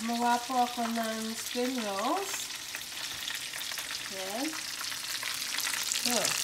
Gumawa po ako ng spring rolls. Yan. Oh.